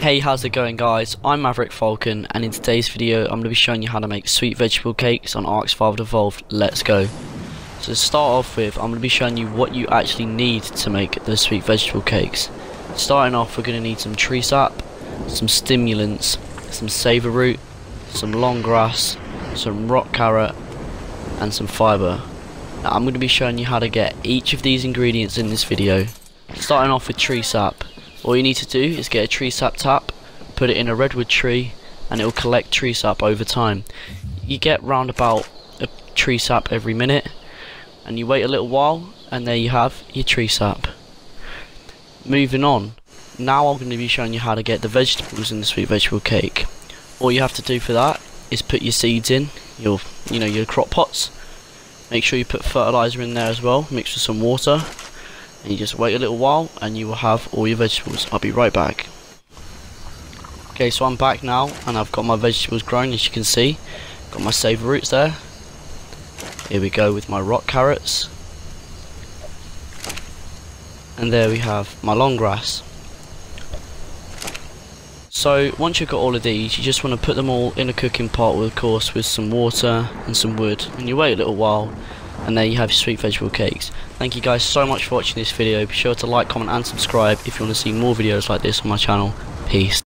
Hey how's it going guys, I'm Maverick Falcon and in today's video I'm going to be showing you how to make sweet vegetable cakes on ARK Survival Evolved, let's go. So to start off with, I'm going to be showing you what you actually need to make those sweet vegetable cakes. Starting off we're going to need some tree sap, some stimulants, some Savoroot, some Longrass, some Rockarrot and some fibre. Now I'm going to be showing you how to get each of these ingredients in this video. Starting off with tree sap. All you need to do is get a tree sap tap, put it in a redwood tree, and it will collect tree sap over time. You get round about a tree sap every minute, and you wait a little while, and there you have your tree sap. Moving on, now I'm going to be showing you how to get the vegetables in the sweet vegetable cake. All you have to do for that is put your seeds in, your you know your crop pots. Make sure you put fertilizer in there as well, mixed with some water and you just wait a little while and you will have all your vegetables. I'll be right back. Okay so I'm back now and I've got my vegetables growing as you can see. Got my Savoroots there. Here we go with my Rockarrots. And there we have my Longrass. So once you've got all of these you just want to put them all in a cooking pot of course with some water and some wood. And you wait a little while and there you have sweet vegetable cakes. Thank you guys so much for watching this video. Be sure to like, comment and subscribe if you want to see more videos like this on my channel. Peace.